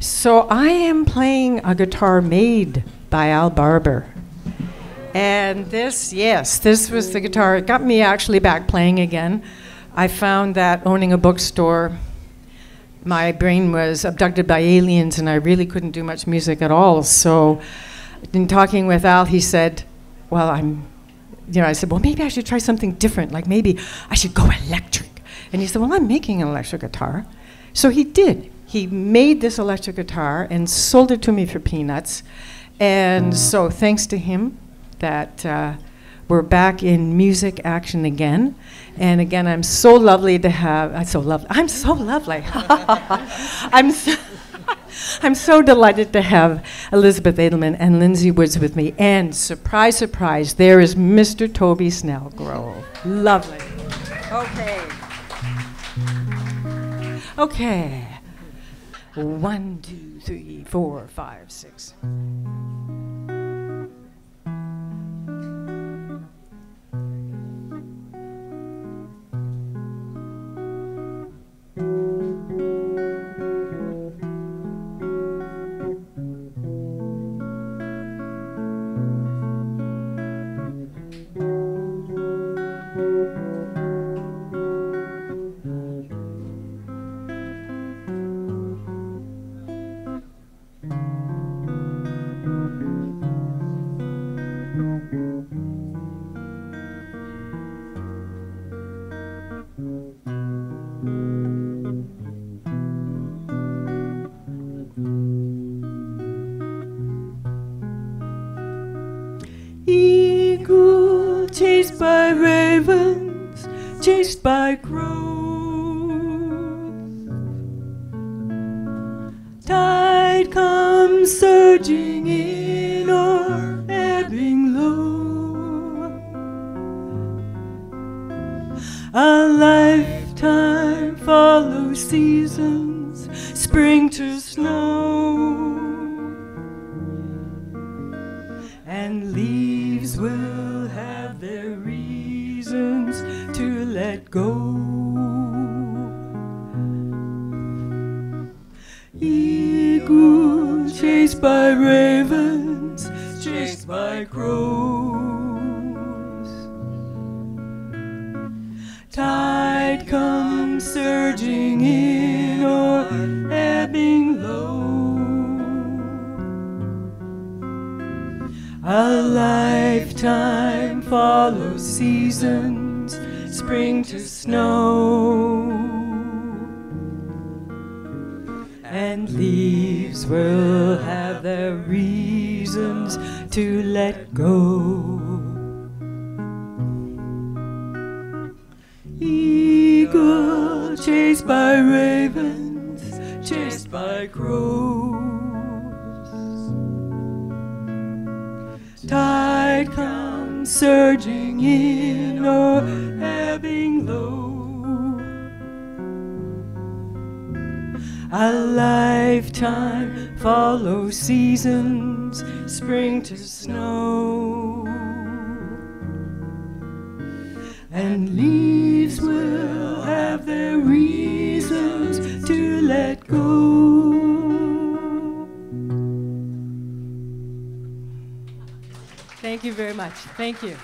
So I am playing a guitar made by Al Barber. And this, yes, this was the guitar. It got me actually back playing again. I found that owning a bookstore, my brain was abducted by aliens and I really couldn't do much music at all. So, in talking with Al, he said, Well, I'm, you know, I said, Well, maybe I should try something different. Like maybe I should go electric. And he said, Well, I'm making an electric guitar. So he did. He made this electric guitar and sold it to me for peanuts. And so, thanks to him, that uh, we're back in music action again. And again, I'm so lovely to have. I'm so lovely. I'm so lovely. I'm. So I'm so delighted to have Elizabeth Adilman and Lindsay Woods with me. And surprise, surprise, there is Mr. Toby Snelgrove. Lovely. Okay. Okay. One, two, three, four, five, six. By ravens, chased by crows. Tide comes surging in or ebbing low. A lifetime follows seasons, spring to snow. And leaves will their reasons to let go. Eagle chased by ravens, chased by crows. Tide comes surging in or ebbing low. A lifetime follows seasons, spring to snow. And leaves will have their reasons to let go. Eagle chased by ravens, chased by crows. Tide comes surging in or ebbing low. A lifetime follows seasons, spring to snow. And leaves will have their reasons to let go. You very much. Thank you.